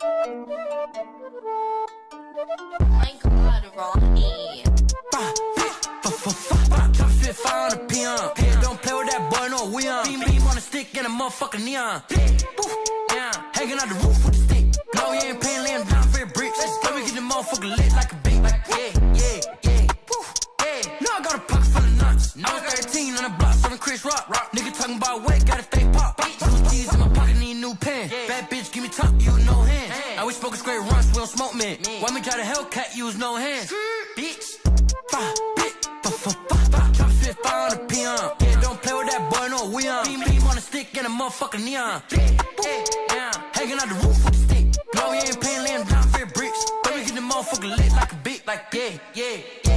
My God, Ronnie. Five on the peon. Hey, don't play with that boy, no we on. Beam, beam on the stick and a motherfucking neon. Yeah, hanging out the roof with the stick. No, you ain't paying, laying down for your bricks. Let me get the motherfucker lit like a big, like yeah, yeah, yeah. Yeah. Now I got a pocket full of nuts. I was 13 on the block, serving Chris Rock. Rock. Nigga talking about weight, got a fake pop. Two G's in my pocket, need a new pen. Bad bitch, we smoking straight runs, we don't smoke man. Why me try to Hellcat, use no hands? Bitch. Five, bitch. Five, five, five. Chop shit, five on the peon. Yeah, don't play with that boy, no we on. Beam, beam on the stick and a motherfucking neon. Yeah, yeah. Hanging out the roof with the stick. No, you ain't paying, laying down for bricks. Me get the motherfucker lit like a big, like yeah, yeah.